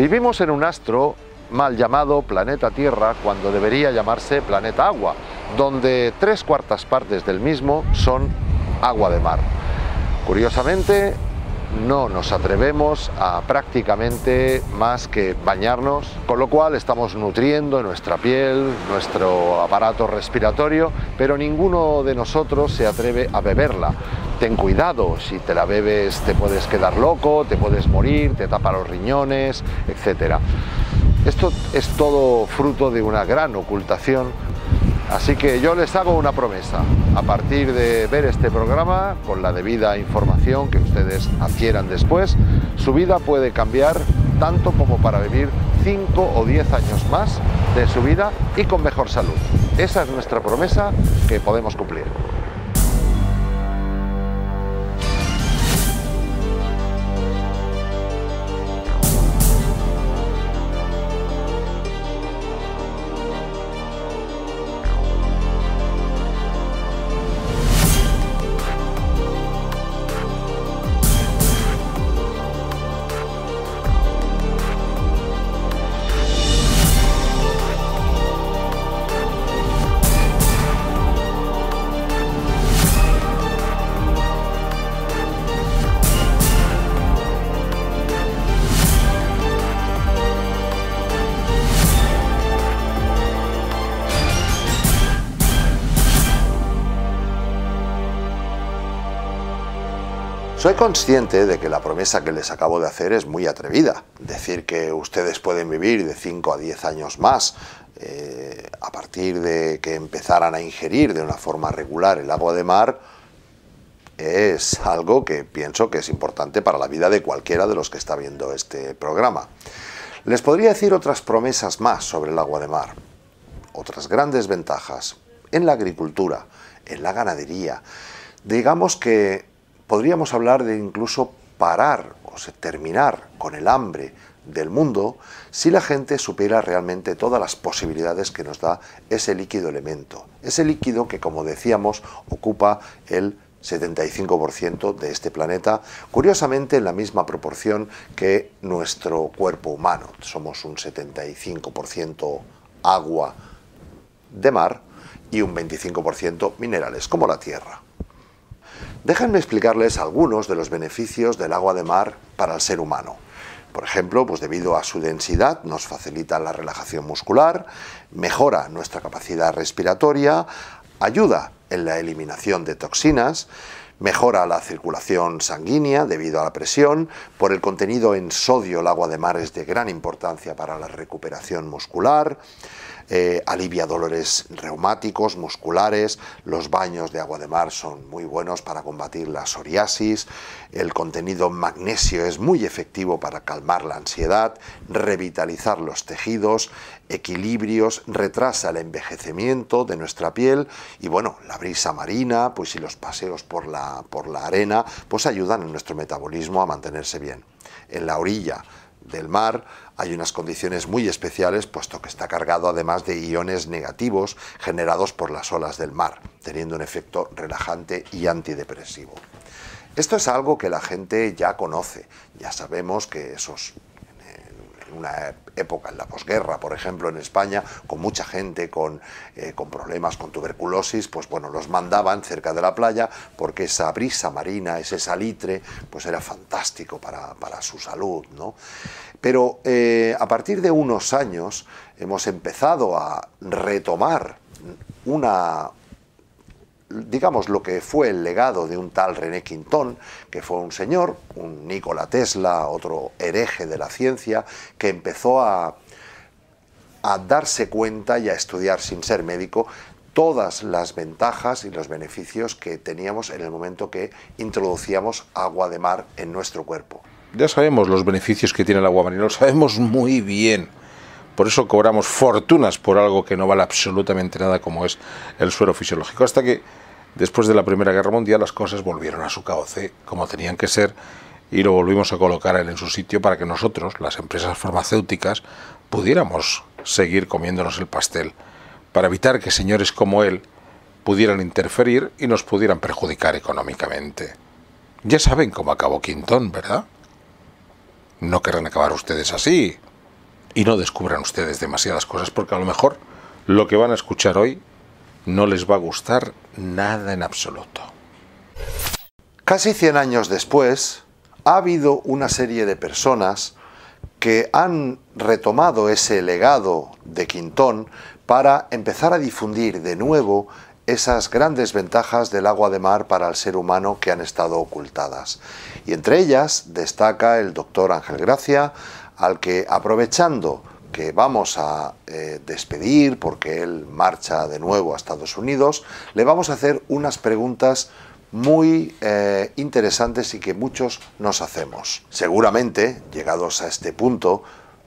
Vivimos en un astro mal llamado planeta Tierra cuando debería llamarse planeta Agua, donde tres cuartas partes del mismo son agua de mar. Curiosamente, no nos atrevemos a prácticamente más que bañarnos, con lo cual estamos nutriendo nuestra piel, nuestro aparato respiratorio, pero ninguno de nosotros se atreve a beberla. Ten cuidado, si te la bebes te puedes quedar loco, te puedes morir, te tapa los riñones, etc. Esto es todo fruto de una gran ocultación Así que yo les hago una promesa. A partir de ver este programa, con la debida información que ustedes adquieran después, su vida puede cambiar tanto como para vivir 5 o 10 años más de su vida y con mejor salud. Esa es nuestra promesa que podemos cumplir. Soy consciente de que la promesa que les acabo de hacer es muy atrevida. Decir que ustedes pueden vivir de 5 a 10 años más eh, a partir de que empezaran a ingerir de una forma regular el agua de mar es algo que pienso que es importante para la vida de cualquiera de los que está viendo este programa. Les podría decir otras promesas más sobre el agua de mar, otras grandes ventajas en la agricultura, en la ganadería. Digamos que podríamos hablar de incluso parar o terminar con el hambre del mundo si la gente supiera realmente todas las posibilidades que nos da ese líquido elemento. Ese líquido que, como decíamos, ocupa el 75% de este planeta, curiosamente en la misma proporción que nuestro cuerpo humano. Somos un 75% agua de mar y un 25% minerales, como la Tierra. Déjenme explicarles algunos de los beneficios del agua de mar para el ser humano. Por ejemplo, pues debido a su densidad nos facilita la relajación muscular, mejora nuestra capacidad respiratoria, ayuda en la eliminación de toxinas, mejora la circulación sanguínea debido a la presión, por el contenido en sodio el agua de mar es de gran importancia para la recuperación muscular, eh, alivia dolores reumáticos, musculares, los baños de agua de mar son muy buenos para combatir la psoriasis, el contenido magnesio es muy efectivo para calmar la ansiedad, revitalizar los tejidos, equilibrios, retrasa el envejecimiento de nuestra piel y bueno, la brisa marina, pues y los paseos por la, por la arena, pues ayudan en nuestro metabolismo a mantenerse bien. En la orilla del mar hay unas condiciones muy especiales, puesto que está cargado además de iones negativos generados por las olas del mar, teniendo un efecto relajante y antidepresivo. Esto es algo que la gente ya conoce, ya sabemos que esos una época, en la posguerra, por ejemplo, en España, con mucha gente con, eh, con, problemas con tuberculosis, pues bueno, los mandaban cerca de la playa porque esa brisa marina, ese salitre, pues era fantástico para, para su salud, ¿no? Pero eh, a partir de unos años hemos empezado a retomar una, digamos, lo que fue el legado de un tal René Quintón, que fue un señor, un Nikola Tesla, otro hereje de la ciencia, que empezó a, a darse cuenta y a estudiar sin ser médico todas las ventajas y los beneficios que teníamos en el momento que introducíamos agua de mar en nuestro cuerpo. Ya sabemos los beneficios que tiene el agua marina, lo sabemos muy bien. Por eso cobramos fortunas por algo que no vale absolutamente nada como es el suero fisiológico. Hasta que Después de la Primera Guerra Mundial las cosas volvieron a su cauce como tenían que ser y lo volvimos a colocar en su sitio para que nosotros, las empresas farmacéuticas, pudiéramos seguir comiéndonos el pastel, para evitar que señores como él pudieran interferir y nos pudieran perjudicar económicamente. Ya saben cómo acabó Quintón, ¿verdad? No querrán acabar ustedes así, y no descubran ustedes demasiadas cosas, porque a lo mejor lo que van a escuchar hoy no les va a gustar nada en absoluto. Casi 100 años después, ha habido una serie de personas que han retomado ese legado de Quintón para empezar a difundir de nuevo esas grandes ventajas del agua de mar para el ser humano que han estado ocultadas. Y entre ellas destaca el doctor Ángel Gracia, al que aprovechando que vamos a eh, despedir porque él marcha de nuevo a Estados Unidos, le vamos a hacer unas preguntas muy eh, interesantes y que muchos nos hacemos. Seguramente, llegados a este punto,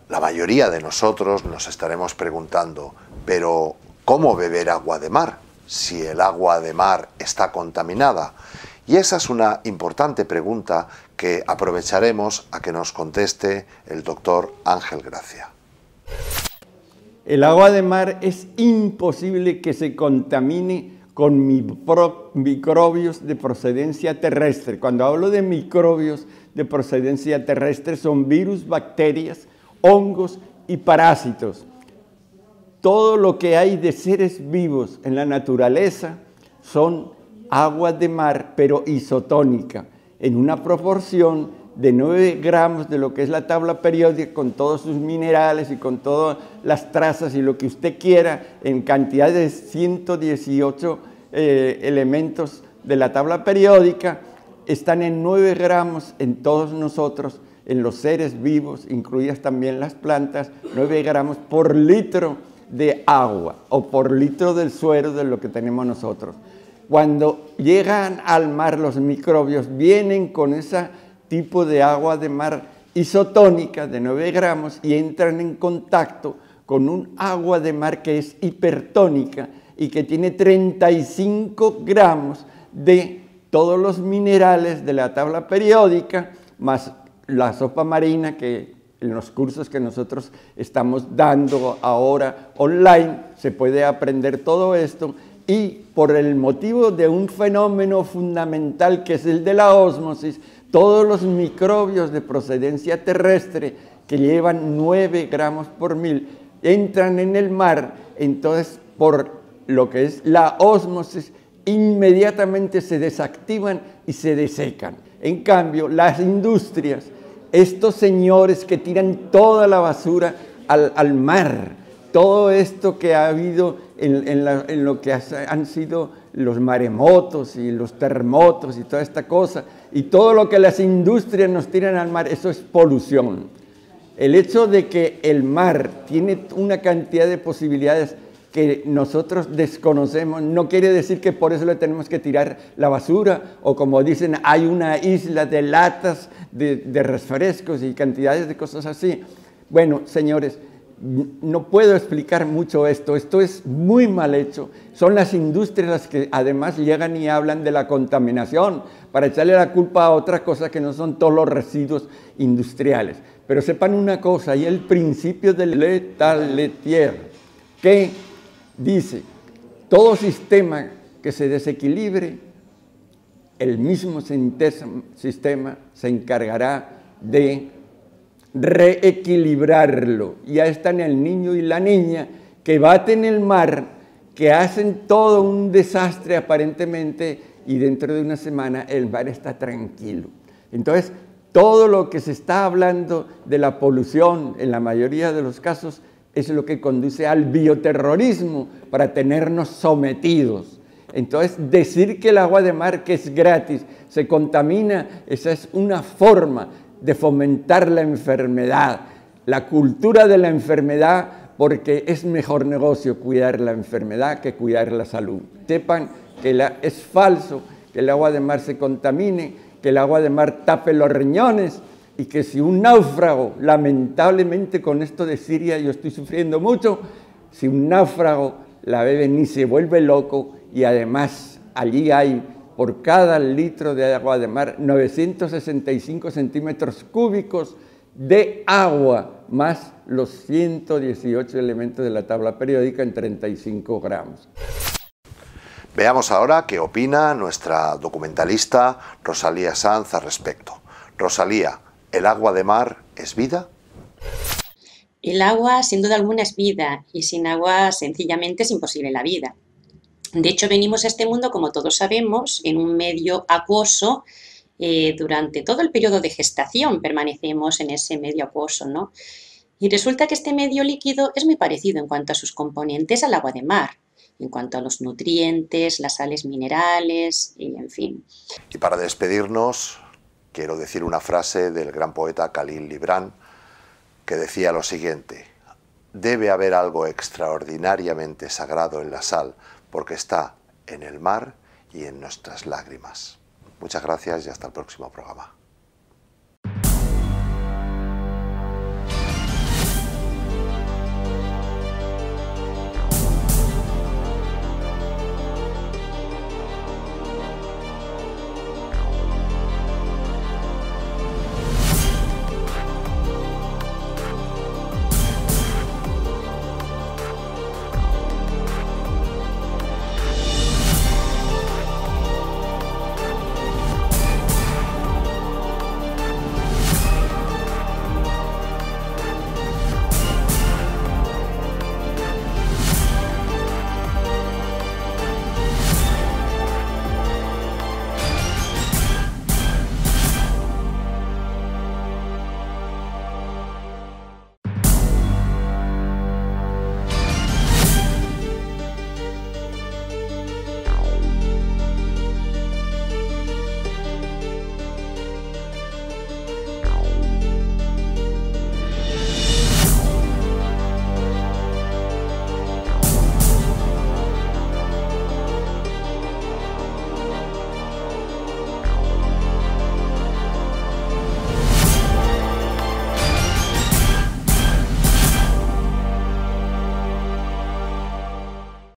la mayoría de nosotros nos estaremos preguntando, pero ¿cómo beber agua de mar si el agua de mar está contaminada? Y esa es una importante pregunta que aprovecharemos a que nos conteste el doctor Ángel Gracia. El agua de mar es imposible que se contamine con microbios de procedencia terrestre. Cuando hablo de microbios de procedencia terrestre son virus, bacterias, hongos y parásitos. Todo lo que hay de seres vivos en la naturaleza son aguas de mar, pero isotónica, en una proporción de 9 gramos de lo que es la tabla periódica con todos sus minerales y con todas las trazas y lo que usted quiera en cantidad de 118 eh, elementos de la tabla periódica, están en 9 gramos en todos nosotros, en los seres vivos, incluidas también las plantas, 9 gramos por litro de agua o por litro del suero de lo que tenemos nosotros. Cuando llegan al mar los microbios, vienen con ese tipo de agua de mar isotónica de 9 gramos y entran en contacto con un agua de mar que es hipertónica y que tiene 35 gramos de todos los minerales de la tabla periódica, más la sopa marina que en los cursos que nosotros estamos dando ahora online se puede aprender todo esto y por el motivo de un fenómeno fundamental que es el de la ósmosis, todos los microbios de procedencia terrestre que llevan 9 gramos por mil entran en el mar, entonces por lo que es la ósmosis, inmediatamente se desactivan y se desecan. En cambio, las industrias, estos señores que tiran toda la basura al, mar, todo esto que ha habido en, lo que han sido los maremotos y los terremotos y toda esta cosa, y todo lo que las industrias nos tiran al mar, eso es polución. El hecho de que el mar tiene una cantidad de posibilidades que nosotros desconocemos, no quiere decir que por eso le tenemos que tirar la basura o como dicen, hay una isla de latas de, refrescos y cantidades de cosas así. Bueno, señores, no puedo explicar mucho esto, esto es muy mal hecho. Son las industrias las que además llegan y hablan de la contaminación para echarle la culpa a otras cosas que no son todos los residuos industriales. Pero sepan una cosa, y el principio del letaletier, que dice, todo sistema que se desequilibre, el mismo sistema se encargará de reequilibrarlo. Ya están el niño y la niña que baten el mar, que hacen todo un desastre aparentemente y dentro de una semana el mar está tranquilo. Entonces, todo lo que se está hablando de la polución en la mayoría de los casos es lo que conduce al bioterrorismo para tenernos sometidos. Entonces, decir que el agua de mar, es gratis, se contamina, esa es una forma de fomentar la enfermedad, la cultura de la enfermedad, porque es mejor negocio cuidar la enfermedad que cuidar la salud. Sepan que es falso que el agua de mar se contamine, que el agua de mar tape los riñones, y que si un náufrago, lamentablemente con esto de Siria yo estoy sufriendo mucho, si un náufrago la bebe ni se vuelve loco y además allí hay por cada litro de agua de mar 965 centímetros cúbicos de agua más los 118 elementos de la tabla periódica en 35 gramos. Veamos ahora qué opina nuestra documentalista Rosalía Sanz al respecto. Rosalía, ¿El agua de mar es vida? El agua, sin duda alguna, es vida y sin agua sencillamente es imposible la vida. De hecho, venimos a este mundo, como todos sabemos, en un medio acuoso. Eh, durante todo el periodo de gestación permanecemos en ese medio acuoso, ¿no? Y resulta que este medio líquido es muy parecido en cuanto a sus componentes al agua de mar, en cuanto a los nutrientes, las sales minerales, y en fin. Y para despedirnos, quiero decir una frase del gran poeta Khalil Libran, que decía lo siguiente, debe haber algo extraordinariamente sagrado en la sal, porque está en el mar y en nuestras lágrimas. Muchas gracias y hasta el próximo programa.